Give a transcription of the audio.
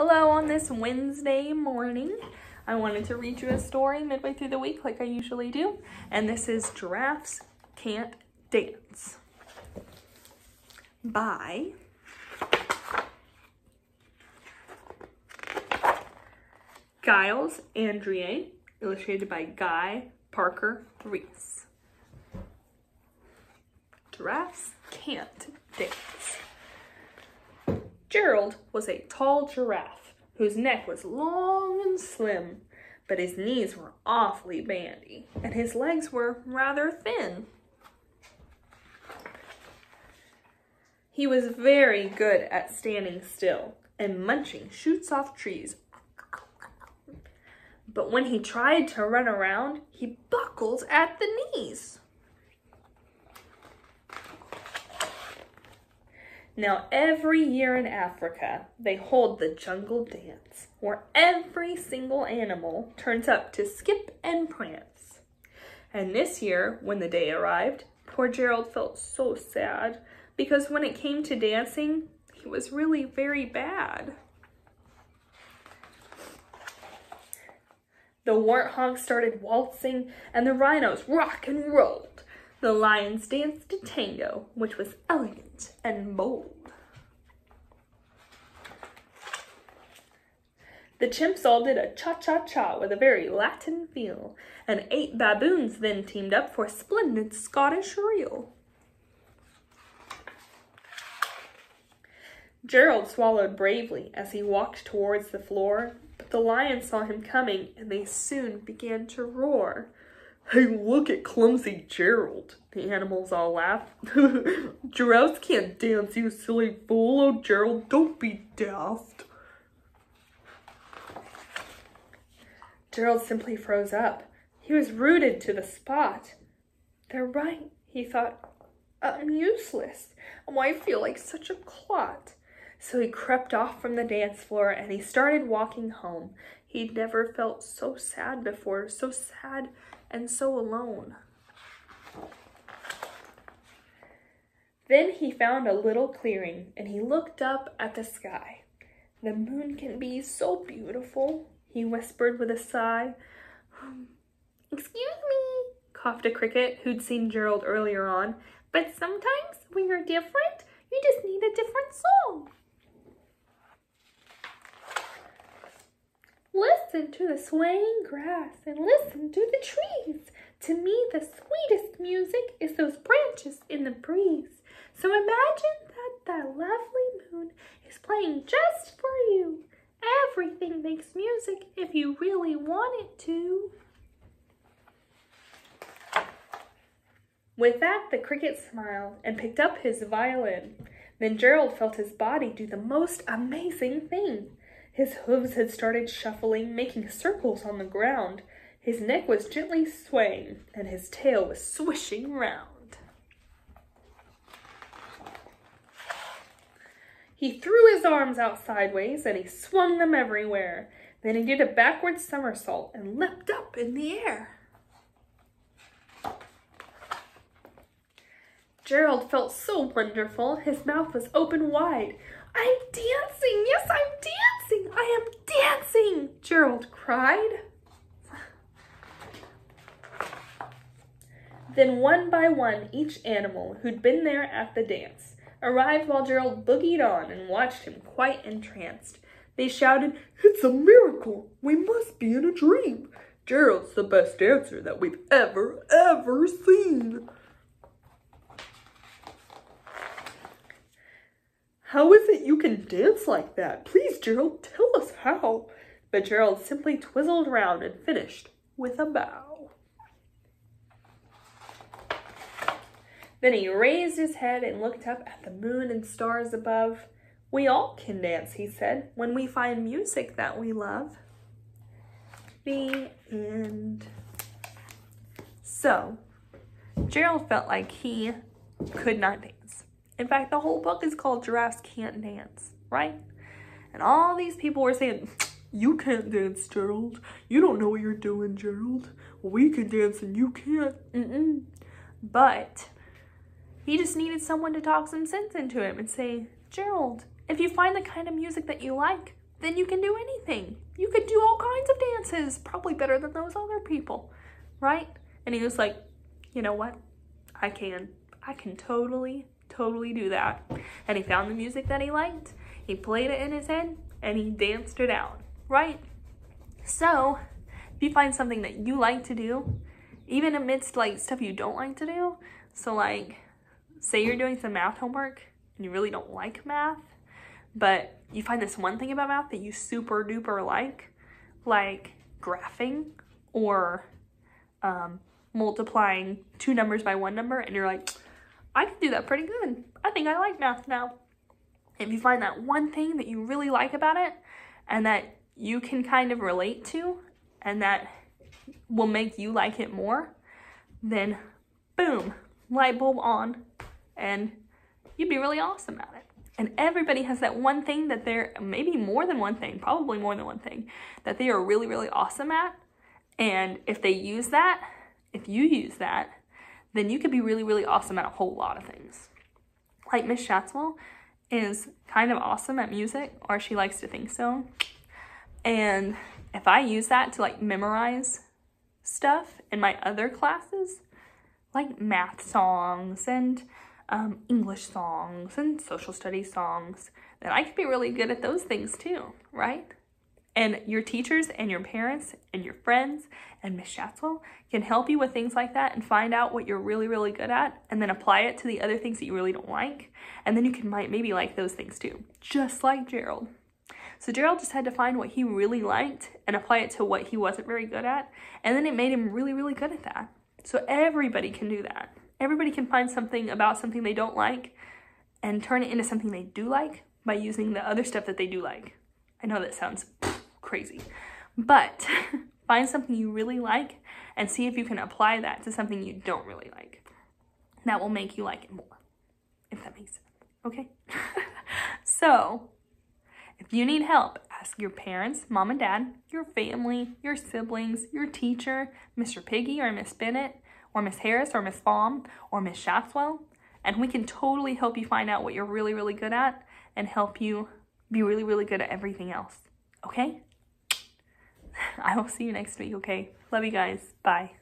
Hello on this Wednesday morning. I wanted to read you a story midway through the week like I usually do. And this is Giraffes Can't Dance by Giles Andreae, illustrated by Guy Parker Reese. Giraffes can't dance. Gerald was a tall giraffe whose neck was long and slim, but his knees were awfully bandy and his legs were rather thin. He was very good at standing still and munching shoots off trees. But when he tried to run around, he buckled at the knees. Now, every year in Africa, they hold the jungle dance, where every single animal turns up to skip and prance. And this year, when the day arrived, poor Gerald felt so sad, because when it came to dancing, he was really very bad. The warthogs started waltzing, and the rhinos rock and rolled. The lions danced a tango, which was elegant and bold. The chimps all did a cha-cha-cha with a very Latin feel, and eight baboons then teamed up for a splendid Scottish reel. Gerald swallowed bravely as he walked towards the floor, but the lions saw him coming and they soon began to roar. Hey, look at clumsy Gerald, the animals all laughed. Giraffes can't dance, you silly fool. Oh, Gerald, don't be daft. Gerald simply froze up. He was rooted to the spot. They're right, he thought. I'm useless. Oh, I feel like such a clot. So he crept off from the dance floor and he started walking home. He'd never felt so sad before, so sad and so alone. Then he found a little clearing and he looked up at the sky. The moon can be so beautiful, he whispered with a sigh. Excuse me, coughed a cricket who'd seen Gerald earlier on, but sometimes when you're different, you just need a different song. Listen to the swaying grass and listen to the trees. To me, the sweetest music is those branches in the breeze. So imagine that the lovely moon is playing just for you. Everything makes music if you really want it to. With that, the cricket smiled and picked up his violin. Then Gerald felt his body do the most amazing thing. His hooves had started shuffling, making circles on the ground. His neck was gently swaying, and his tail was swishing round. He threw his arms out sideways and he swung them everywhere. Then he did a backward somersault and leapt up in the air. Gerald felt so wonderful. His mouth was open wide. I'm dancing. Yes, I'm dancing. I am dancing, Gerald cried. Then one by one, each animal who'd been there at the dance arrived while Gerald boogied on and watched him quite entranced. They shouted, It's a miracle! We must be in a dream! Gerald's the best dancer that we've ever, ever seen! How is it you can dance like that? Please, Gerald, tell us how. But Gerald simply twizzled round and finished with a bow. Then he raised his head and looked up at the moon and stars above. We all can dance, he said, when we find music that we love. The end. So, Gerald felt like he could not dance. In fact, the whole book is called Giraffes Can't Dance, right? And all these people were saying, you can't dance, Gerald. You don't know what you're doing, Gerald. We can dance and you can't. Mm -mm. But he just needed someone to talk some sense into him and say, Gerald, if you find the kind of music that you like, then you can do anything. You could do all kinds of dances, probably better than those other people, right? And he was like, you know what? I can. I can totally, totally do that. And he found the music that he liked, he played it in his head, and he danced it out, right? So, if you find something that you like to do, even amidst like stuff you don't like to do, so like, say you're doing some math homework and you really don't like math, but you find this one thing about math that you super duper like, like graphing or um, multiplying two numbers by one number, and you're like, I can do that pretty good. I think I like math now. If you find that one thing that you really like about it and that you can kind of relate to and that will make you like it more, then boom, light bulb on, and you'd be really awesome at it. And everybody has that one thing that they're, maybe more than one thing, probably more than one thing, that they are really, really awesome at. And if they use that, if you use that, then you could be really, really awesome at a whole lot of things. Like Miss Shatswell is kind of awesome at music, or she likes to think so. And if I use that to like memorize stuff in my other classes, like math songs and um, English songs and social studies songs, then I could be really good at those things too, right? And your teachers and your parents and your friends and Miss Shatswell can help you with things like that and find out what you're really, really good at and then apply it to the other things that you really don't like. And then you can might maybe like those things too, just like Gerald. So Gerald just had to find what he really liked and apply it to what he wasn't very good at. And then it made him really, really good at that. So everybody can do that. Everybody can find something about something they don't like and turn it into something they do like by using the other stuff that they do like. I know that sounds crazy, but find something you really like and see if you can apply that to something you don't really like. That will make you like it more, if that makes sense. Okay? so, if you need help, ask your parents, mom and dad, your family, your siblings, your teacher, Mr. Piggy or Miss Bennett, or Miss Harris or Miss Baum or Miss Shatswell, and we can totally help you find out what you're really, really good at and help you be really, really good at everything else. Okay? I will see you next week, okay? Love you guys. Bye.